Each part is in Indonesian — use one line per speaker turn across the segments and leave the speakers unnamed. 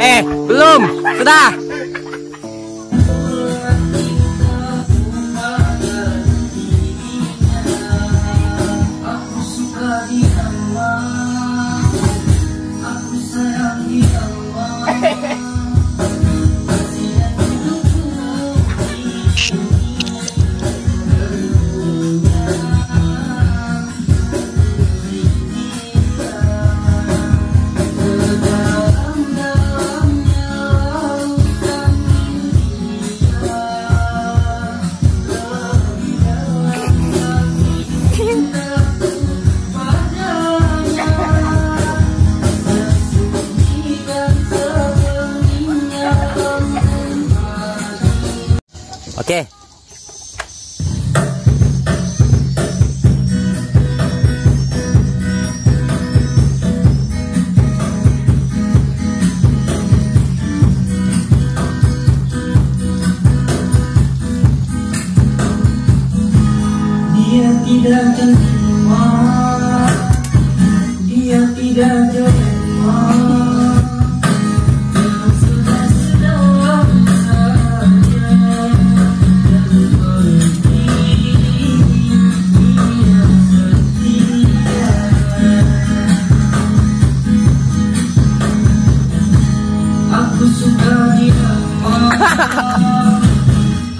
Eh, belum. Sudah. Oke.
Dia tidak terima Dia tidak terima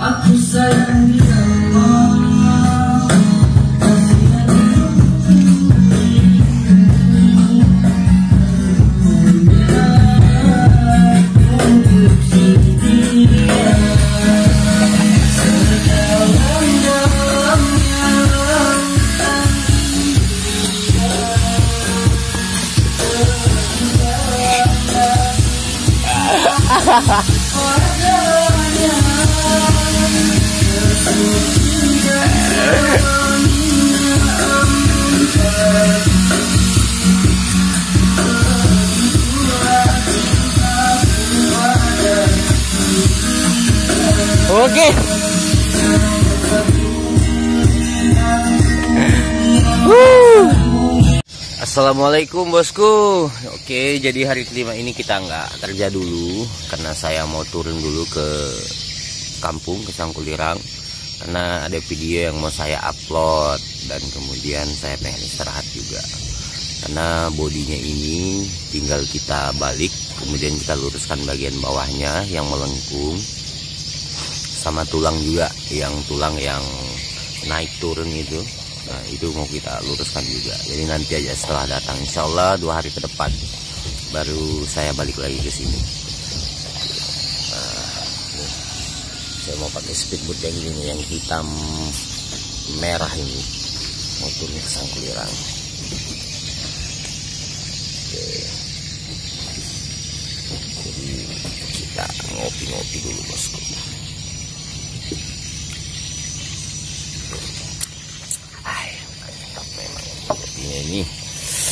Aku sayang dia
Oke. Okay. Assalamualaikum bosku. Oke jadi hari kelima ini kita nggak kerja dulu Karena saya mau turun dulu ke kampung ke Sangkulirang. Karena ada video yang mau saya upload Dan kemudian saya pengen istirahat juga. Karena bodinya ini tinggal kita balik Kemudian kita luruskan bagian bawahnya yang melengkung. Sama tulang juga Yang tulang yang naik turun itu Nah itu mau kita luruskan juga. Jadi nanti aja setelah datang. Insya Allah dua hari ke depan Baru saya balik lagi ke sini. Nah. Saya mau pakai speedboat yang ini Yang hitam merah ini. Ke Sangkulirang Oke. Jadi kita ngopi-ngopi dulu bosku Vení.